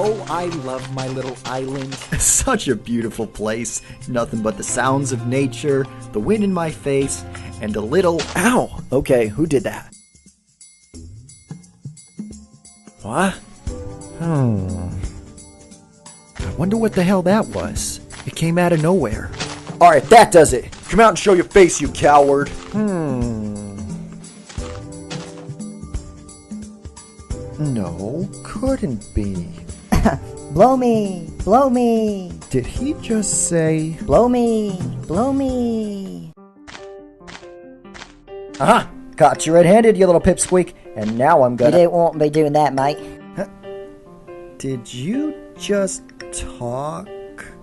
Oh, I love my little island. Such a beautiful place. Nothing but the sounds of nature, the wind in my face, and a little. Ow! Okay, who did that? What? Hmm. I wonder what the hell that was. It came out of nowhere. Alright, that does it. Come out and show your face, you coward. Hmm. No, couldn't be. Blow me! Blow me! Did he just say. Blow me! Blow me! Aha! Caught you red handed, you little pipsqueak. And now I'm gonna. You didn't want me doing that, mate. Did you just talk?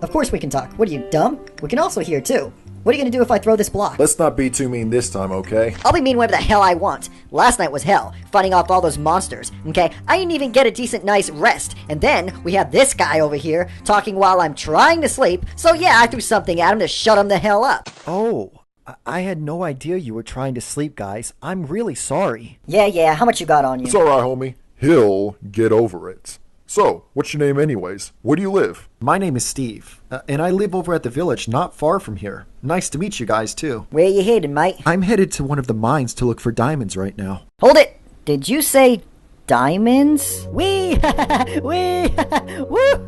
Of course we can talk. What are you, dumb? We can also hear, too. What are you gonna do if I throw this block? Let's not be too mean this time, okay? I'll be mean whatever the hell I want. Last night was hell, fighting off all those monsters, okay? I didn't even get a decent, nice rest. And then we have this guy over here talking while I'm trying to sleep, so yeah, I threw something at him to shut him the hell up. Oh, I- I had no idea you were trying to sleep, guys. I'm really sorry. Yeah, yeah, how much you got on you? It's alright, homie. He'll get over it. So, what's your name, anyways? Where do you live? My name is Steve, uh, and I live over at the village not far from here. Nice to meet you guys, too. Where you headed, mate? I'm headed to one of the mines to look for diamonds right now. Hold it! Did you say diamonds? Wee! Wee! Woo!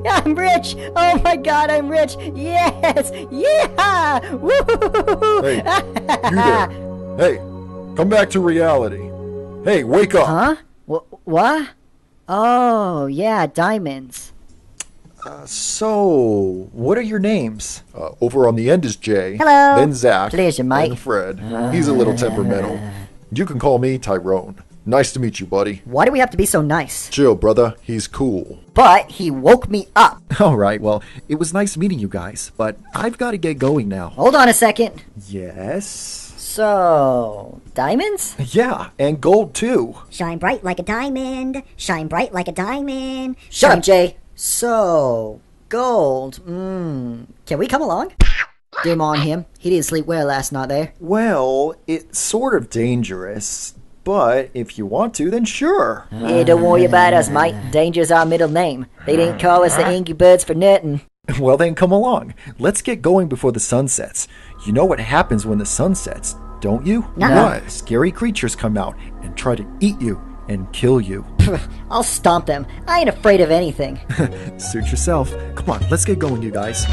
I'm rich! Oh my god, I'm rich! Yes! Yeah! Woo! Hey, you there. Hey, come back to reality. Hey, wake up. Huh? Wh- what? Oh, yeah, diamonds. So, what are your names? Uh, over on the end is Jay. Hello. Then Zach. Pleasure, mate. Then Fred. He's a little temperamental. You can call me Tyrone. Nice to meet you, buddy. Why do we have to be so nice? Chill, brother. He's cool. But he woke me up. All right, well, it was nice meeting you guys, but I've got to get going now. Hold on a second. Yes? So, diamonds? Yeah, and gold too. Shine bright like a diamond. Shine bright like a diamond. Shut up, Jay. So, gold. Mmm. Can we come along? Dim on him. He didn't sleep well last night there. Well, it's sort of dangerous, but if you want to, then sure. Yeah, don't worry about us, mate. Danger's our middle name. They didn't call us the Angry Birds for nothing. Well, then come along. Let's get going before the sun sets. You know what happens when the sun sets, don't you? No. What? Scary creatures come out and try to eat you and kill you. I'll stomp them. I ain't afraid of anything. Suit yourself. Come on, let's get going, you guys.